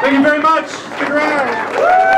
Thank you very much. Stick around.